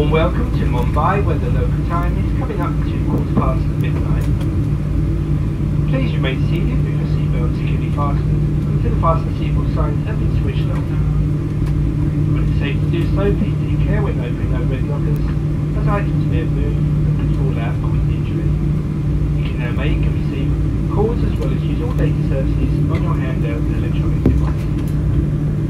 warm welcome to Mumbai where the local time is coming up to quarter past midnight. Please remain seated with your seatbelt securely fastened until the fasten seatbelt signs have been switched off. When it's safe to do so, please take care when opening overhead lockers as items may have moved and could fall out causing injury. You can now make and receive calls as well as use all data services on your handheld